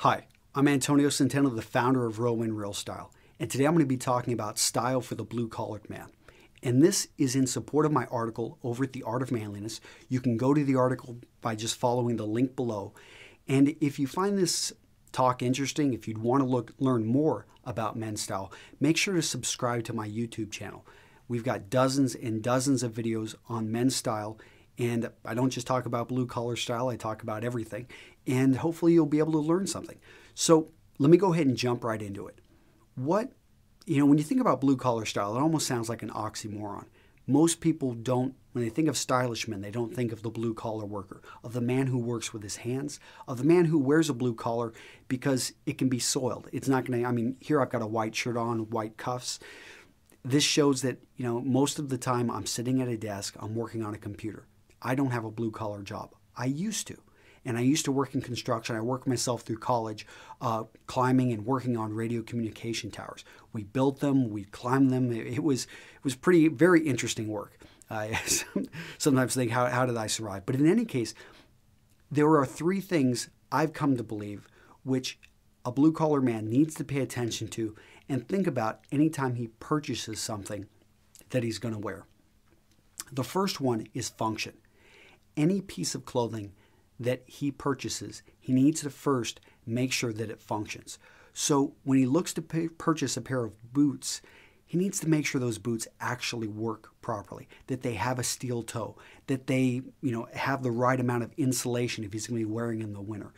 Hi, I'm Antonio Centeno, the founder of Win Real Style, and today I'm going to be talking about style for the blue collared man. And this is in support of my article over at The Art of Manliness. You can go to the article by just following the link below. And if you find this talk interesting, if you'd want to look learn more about men's style, make sure to subscribe to my YouTube channel. We've got dozens and dozens of videos on men's style and I don't just talk about blue collar style, I talk about everything. And hopefully you'll be able to learn something. So let me go ahead and jump right into it. What, you know, when you think about blue collar style, it almost sounds like an oxymoron. Most people don't, when they think of stylish men, they don't think of the blue collar worker, of the man who works with his hands, of the man who wears a blue collar because it can be soiled. It's not going to, I mean, here I've got a white shirt on, white cuffs. This shows that, you know, most of the time I'm sitting at a desk, I'm working on a computer. I don't have a blue collar job. I used to. And I used to work in construction. I worked myself through college, uh, climbing and working on radio communication towers. We built them, we climbed them. It, it was it was pretty very interesting work. I sometimes think, how, how did I survive? But in any case, there are three things I've come to believe which a blue collar man needs to pay attention to and think about anytime he purchases something that he's going to wear. The first one is function any piece of clothing that he purchases, he needs to first make sure that it functions. So when he looks to pay, purchase a pair of boots, he needs to make sure those boots actually work properly, that they have a steel toe, that they, you know, have the right amount of insulation if he's going to be wearing in the winter.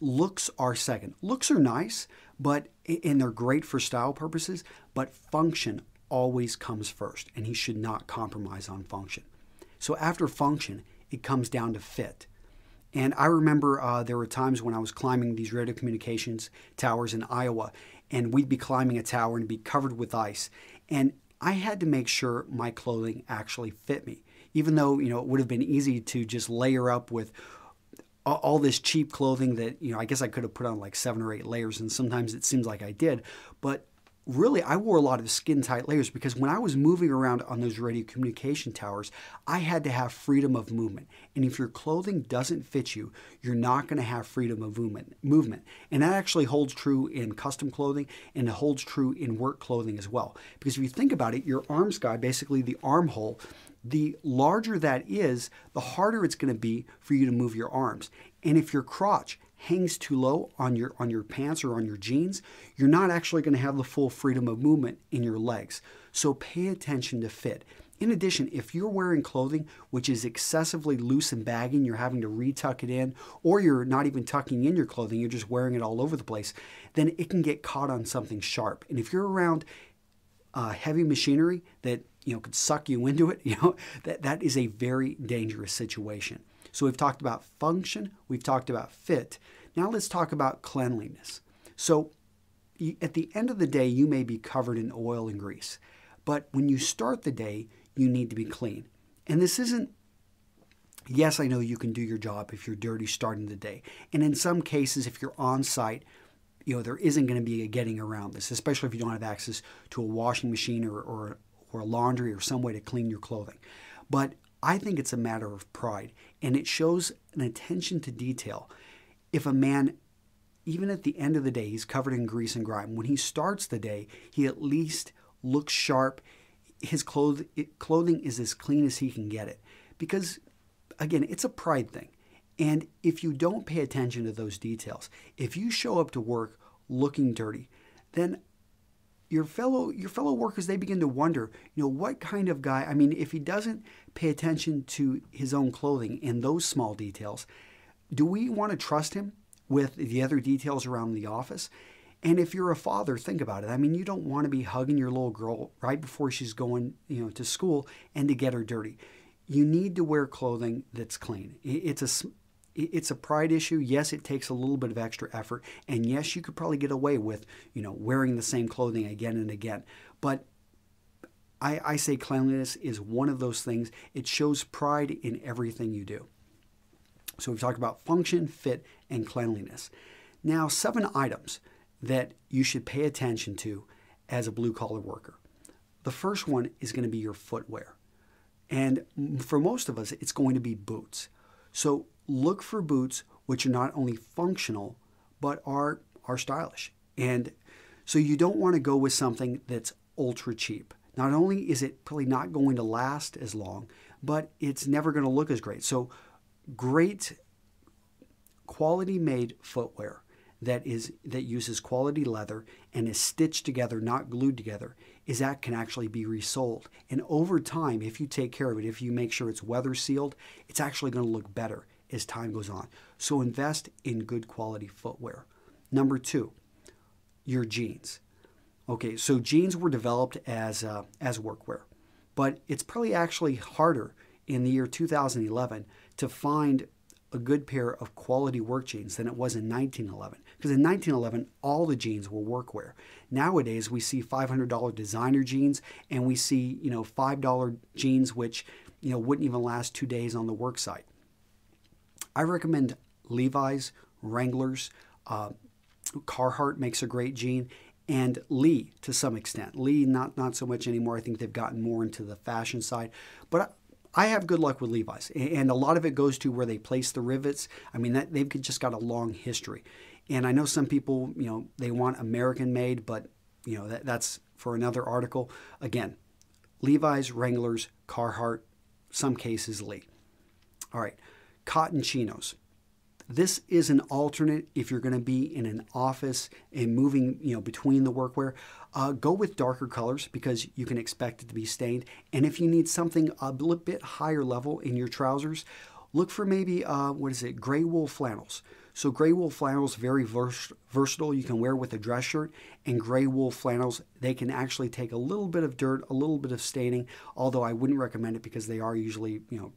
Looks are second. Looks are nice, but and they're great for style purposes, but function always comes first, and he should not compromise on function. So after function, it comes down to fit. And I remember uh, there were times when I was climbing these radio communications towers in Iowa, and we'd be climbing a tower and be covered with ice. And I had to make sure my clothing actually fit me, even though you know it would have been easy to just layer up with all this cheap clothing that you know I guess I could have put on like seven or eight layers, and sometimes it seems like I did. But really, I wore a lot of skin tight layers because when I was moving around on those radio communication towers, I had to have freedom of movement. And if your clothing doesn't fit you, you're not going to have freedom of movement. Movement, and that actually holds true in custom clothing, and it holds true in work clothing as well. Because if you think about it, your armscye, basically the armhole, the larger that is, the harder it's going to be for you to move your arms. And if your crotch hangs too low on your on your pants or on your jeans, you're not actually going to have the full freedom of movement in your legs. So pay attention to fit. In addition, if you're wearing clothing which is excessively loose and baggy and you're having to retuck it in, or you're not even tucking in your clothing, you're just wearing it all over the place, then it can get caught on something sharp. And if you're around uh, heavy machinery that you know could suck you into it, you know that that is a very dangerous situation. So we've talked about function, we've talked about fit. Now let's talk about cleanliness. So at the end of the day, you may be covered in oil and grease, but when you start the day, you need to be clean. And this isn't Yes, I know you can do your job if you're dirty starting the day. And in some cases, if you're on site, you know, there isn't going to be a getting around this, especially if you don't have access to a washing machine or, or, or a laundry or some way to clean your clothing. But I think it's a matter of pride, and it shows an attention to detail. If a man, even at the end of the day, he's covered in grease and grime, when he starts the day, he at least looks sharp. His cloth- clothing is as clean as he can get it. Because, again, it's a pride thing. And if you don't pay attention to those details, if you show up to work looking dirty, then your fellow your fellow workers they begin to wonder you know what kind of guy i mean if he doesn't pay attention to his own clothing and those small details do we want to trust him with the other details around the office? And if you're a father think about it. I mean you don't want to be hugging your little girl right before she's going you know to school and to get her dirty. You need to wear clothing that's clean. It's a it's a pride issue. Yes, it takes a little bit of extra effort, and yes, you could probably get away with you know wearing the same clothing again and again. But I, I say cleanliness is one of those things. It shows pride in everything you do. So we've talked about function, fit, and cleanliness. Now, seven items that you should pay attention to as a blue collar worker. The first one is going to be your footwear. And for most of us, it's going to be boots. So look for boots which are not only functional, but are are stylish. And so you don't want to go with something that's ultra cheap. Not only is it probably not going to last as long, but it's never going to look as great. So great quality made footwear that is that uses quality leather and is stitched together, not glued together, is that can actually be resold. And over time, if you take care of it, if you make sure it's weather sealed, it's actually going to look better as time goes on. So invest in good quality footwear. Number two, your jeans. Okay, so jeans were developed as uh, as workwear, but it's probably actually harder in the year 2011 to find a good pair of quality work jeans than it was in 1911. Because in 1911, all the jeans were workwear. Nowadays, we see $500 designer jeans, and we see you know $5 jeans which you know wouldn't even last two days on the work site. I recommend Levi's, Wranglers, uh, Carhartt makes a great jean, and Lee to some extent. Lee not not so much anymore. I think they've gotten more into the fashion side, but I have good luck with Levi's, and a lot of it goes to where they place the rivets. I mean, that, they've just got a long history. And I know some people, you know, they want American made, but you know that, that's for another article. Again, Levi's, Wranglers, Carhartt, some cases Lee. All right, cotton chinos. This is an alternate if you're going to be in an office and moving, you know, between the workwear. Uh, go with darker colors because you can expect it to be stained. And if you need something a little bit higher level in your trousers, look for maybe uh, what is it, gray wool flannels. So gray wool flannels very vers versatile. You can wear with a dress shirt, and gray wool flannels they can actually take a little bit of dirt, a little bit of staining. Although I wouldn't recommend it because they are usually you know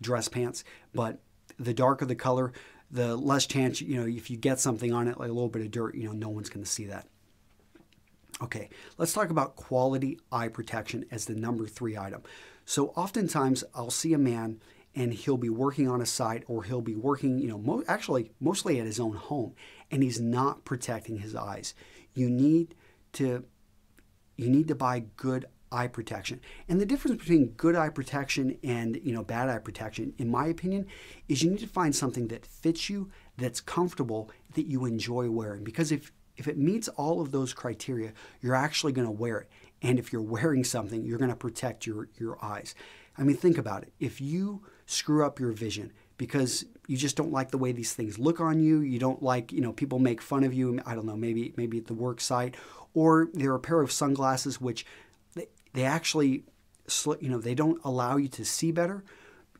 dress pants. But the darker the color, the less chance, you know, if you get something on it, like a little bit of dirt, you know, no one's going to see that. Okay, let's talk about quality eye protection as the number three item. So oftentimes I'll see a man and he'll be working on a site or he'll be working, you know, mo actually mostly at his own home and he's not protecting his eyes. You need to you need to buy good eye protection. And the difference between good eye protection and you know bad eye protection, in my opinion, is you need to find something that fits you, that's comfortable, that you enjoy wearing. Because if if it meets all of those criteria, you're actually going to wear it. And if you're wearing something, you're going to protect your, your eyes. I mean, think about it. If you screw up your vision because you just don't like the way these things look on you, you don't like, you know, people make fun of you, I don't know, maybe maybe at the work site, or they're a pair of sunglasses which they actually, you know, they don't allow you to see better.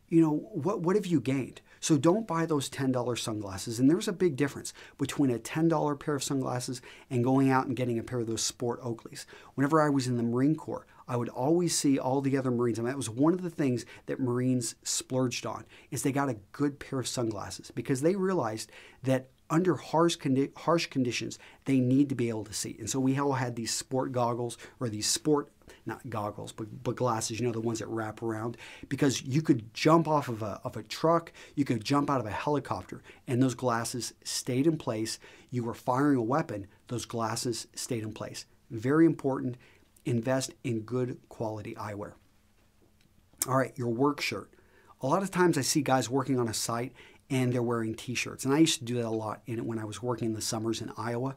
You know, what, what have you gained? So don't buy those $10 sunglasses. And there's a big difference between a $10 pair of sunglasses and going out and getting a pair of those sport Oakleys. Whenever I was in the Marine Corps, I would always see all the other Marines. I mean, that was one of the things that Marines splurged on is they got a good pair of sunglasses because they realized that under harsh, condi harsh conditions, they need to be able to see. And so we all had these sport goggles or these sport, not goggles, but, but glasses, you know, the ones that wrap around, because you could jump off of a, of a truck, you could jump out of a helicopter, and those glasses stayed in place. You were firing a weapon, those glasses stayed in place. Very important. Invest in good quality eyewear. All right, your work shirt. A lot of times I see guys working on a site and they're wearing t-shirts. And I used to do that a lot in, when I was working in the summers in Iowa.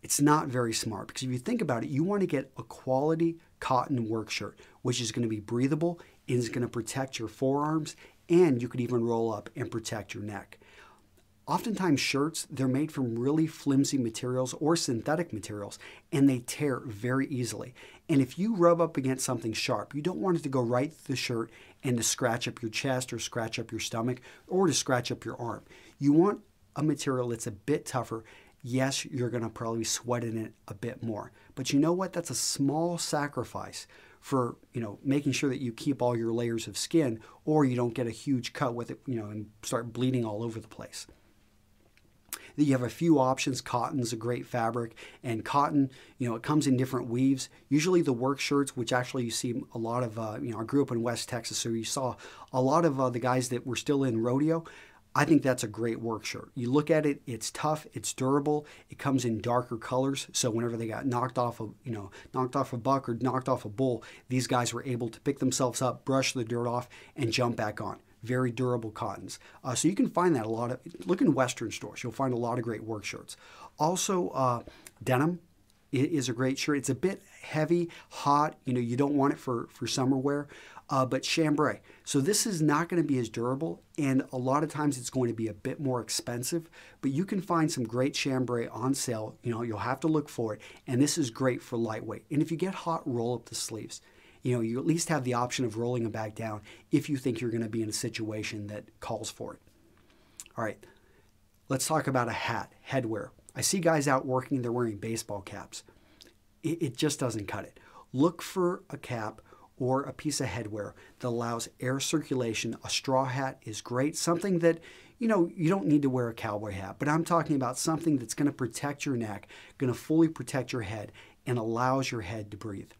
It's not very smart because if you think about it, you want to get a quality cotton work shirt, which is going to be breathable and is going to protect your forearms, and you could even roll up and protect your neck. Oftentimes shirts, they're made from really flimsy materials or synthetic materials, and they tear very easily. And if you rub up against something sharp, you don't want it to go right through the shirt and to scratch up your chest or scratch up your stomach or to scratch up your arm. You want a material that's a bit tougher. Yes, you're going to probably sweat in it a bit more. But you know what? That's a small sacrifice for, you know, making sure that you keep all your layers of skin or you don't get a huge cut with it, you know, and start bleeding all over the place you have a few options. Cotton's a great fabric, and cotton, you know, it comes in different weaves. Usually the work shirts, which actually you see a lot of, uh, you know, I grew up in West Texas, so you saw a lot of uh, the guys that were still in rodeo. I think that's a great work shirt. You look at it, it's tough, it's durable, it comes in darker colors. So whenever they got knocked off a, you know, knocked off a buck or knocked off a bull, these guys were able to pick themselves up, brush the dirt off, and jump back on. Very durable cottons. Uh, so you can find that a lot of, look in Western stores, you'll find a lot of great work shirts. Also, uh, denim is a great shirt. It's a bit heavy, hot, you know, you don't want it for, for summer wear, uh, but chambray. So this is not going to be as durable, and a lot of times it's going to be a bit more expensive, but you can find some great chambray on sale. You know, you'll have to look for it, and this is great for lightweight. And if you get hot, roll up the sleeves you know, you at least have the option of rolling them back down if you think you're going to be in a situation that calls for it. All right, let's talk about a hat, headwear. I see guys out working, they're wearing baseball caps. It, it just doesn't cut it. Look for a cap or a piece of headwear that allows air circulation. A straw hat is great, something that, you know, you don't need to wear a cowboy hat, but I'm talking about something that's going to protect your neck, going to fully protect your head, and allows your head to breathe.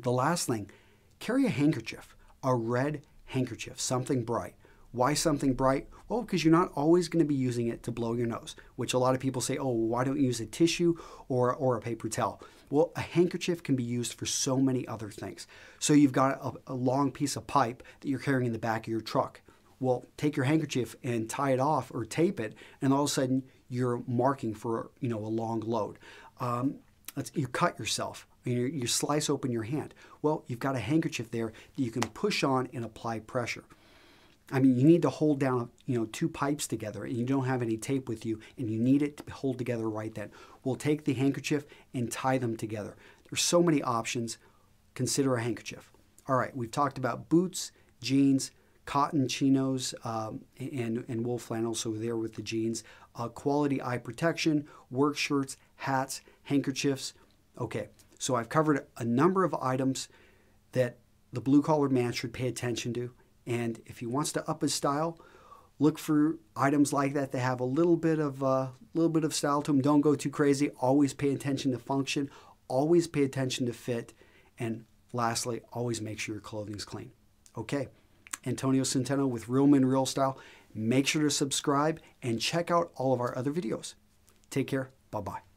The last thing, carry a handkerchief, a red handkerchief, something bright. Why something bright? Well, because you're not always going to be using it to blow your nose, which a lot of people say, oh, why don't you use a tissue or, or a paper towel? Well, a handkerchief can be used for so many other things. So you've got a, a long piece of pipe that you're carrying in the back of your truck. Well, take your handkerchief and tie it off or tape it, and all of a sudden you're marking for you know a long load. Um, you cut yourself you, you slice open your hand. Well, you've got a handkerchief there that you can push on and apply pressure. I mean, you need to hold down, you know, two pipes together, and you don't have any tape with you, and you need it to hold together right then. We'll take the handkerchief and tie them together. There's so many options. Consider a handkerchief. All right, we've talked about boots, jeans, cotton chinos, um, and, and wool flannel, so there with the jeans, uh, quality eye protection, work shirts, hats, handkerchiefs. Okay, so I've covered a number of items that the blue collar man should pay attention to. And if he wants to up his style, look for items like that that have a little bit of a uh, little bit of style to them. Don't go too crazy. Always pay attention to function. Always pay attention to fit. And lastly, always make sure your clothing's clean. Okay, Antonio Centeno with Real Men Real Style. Make sure to subscribe and check out all of our other videos. Take care. Bye bye.